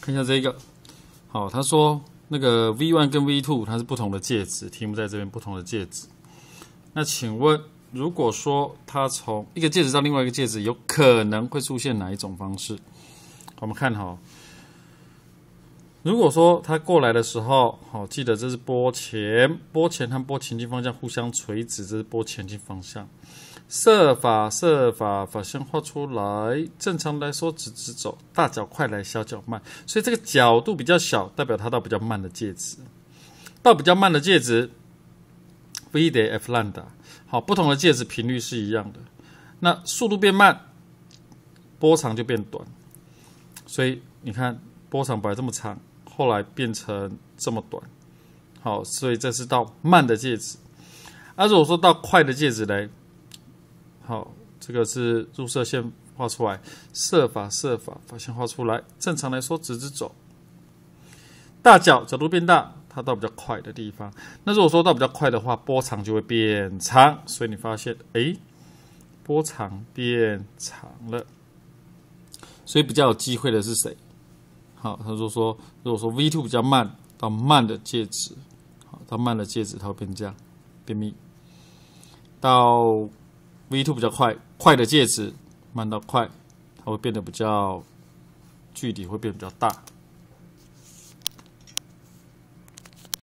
看一下这个，好，他说那个 V one 跟 V two 它是不同的介质，题目在这边不同的介质。那请问，如果说它从一个介质到另外一个介质，有可能会出现哪一种方式？我们看哈，如果说它过来的时候，好，记得这是波前，波前和波前进方向互相垂直，这是波前进方向。设法设法把线画出来。正常来说，直直走，大脚快来，小脚慢，所以这个角度比较小，代表它到比较慢的介质。到比较慢的介质，V 得 F 烂的。好，不同的介质频率是一样的，那速度变慢，波长就变短。所以你看，波长本来这么长，后来变成这么短。好，所以这是到慢的介质。那如果说到快的介质嘞？好，这个是入射线画出来，射法射法把线画出来。正常来说，直直走，大角角度变大，它到比较快的地方。那如果说到比较快的话，波长就会变长。所以你发现，哎，波长变长了。所以比较有机会的是谁？好，他就说，如果说 V two 比较慢，到慢的介质，好，到慢的介质它会变这样，变密，到。V two 比较快，快的介质慢到快，它会变得比较距离会变比较大。